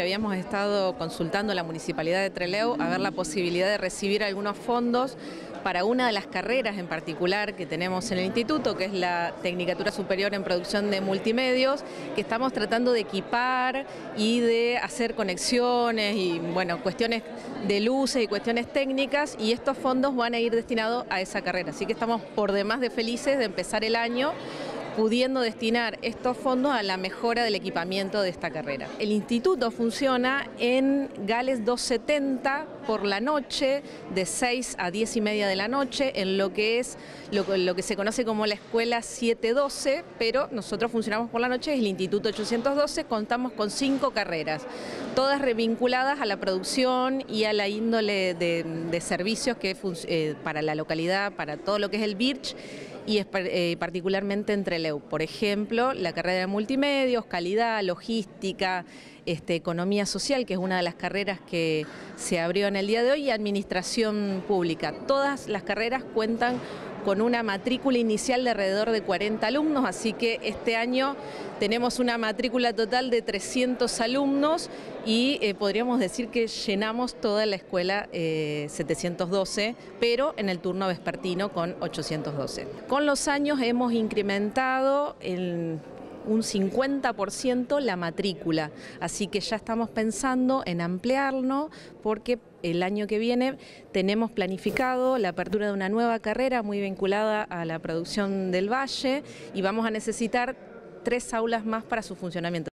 Habíamos estado consultando a la Municipalidad de Trelew a ver la posibilidad de recibir algunos fondos para una de las carreras en particular que tenemos en el instituto, que es la Tecnicatura Superior en Producción de Multimedios, que estamos tratando de equipar y de hacer conexiones y bueno, cuestiones de luces y cuestiones técnicas y estos fondos van a ir destinados a esa carrera. Así que estamos por demás de felices de empezar el año pudiendo destinar estos fondos a la mejora del equipamiento de esta carrera. El instituto funciona en Gales 270 por la noche, de 6 a 10 y media de la noche, en lo que es lo, que se conoce como la escuela 712, pero nosotros funcionamos por la noche, es el Instituto 812, contamos con cinco carreras, todas revinculadas a la producción y a la índole de, servicios que eh, para la localidad, para todo lo que es el Birch y eh, particularmente entre Leu. Por ejemplo, la carrera de multimedios, calidad, logística, este, economía social, que es una de las carreras que se abrió en el día de hoy, y administración pública. Todas las carreras cuentan con una matrícula inicial de alrededor de 40 alumnos, así que este año tenemos una matrícula total de 300 alumnos y eh, podríamos decir que llenamos toda la escuela 712, eh, pero en el turno vespertino con 812. Con los años hemos incrementado el un 50% la matrícula. Así que ya estamos pensando en ampliarlo porque el año que viene tenemos planificado la apertura de una nueva carrera muy vinculada a la producción del valle y vamos a necesitar tres aulas más para su funcionamiento.